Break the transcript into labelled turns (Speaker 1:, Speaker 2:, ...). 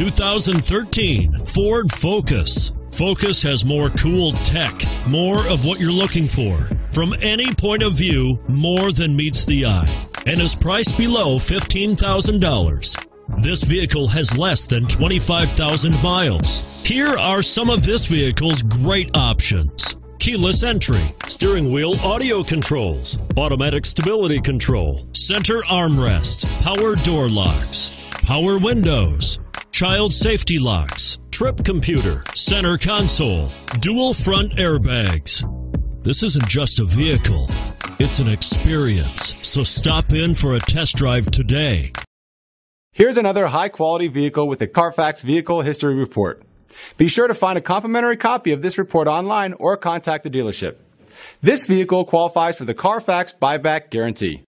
Speaker 1: 2013 Ford Focus. Focus has more cool tech, more of what you're looking for. From any point of view, more than meets the eye, and is priced below $15,000. This vehicle has less than 25,000 miles. Here are some of this vehicle's great options keyless entry, steering wheel audio controls, automatic stability control, center armrest, power door locks, power windows, child safety locks, trip computer, center console, dual front airbags. This isn't just a vehicle, it's an experience. So stop in for a test drive today.
Speaker 2: Here's another high quality vehicle with a Carfax Vehicle History Report. Be sure to find a complimentary copy of this report online or contact the dealership. This vehicle qualifies for the Carfax buyback guarantee.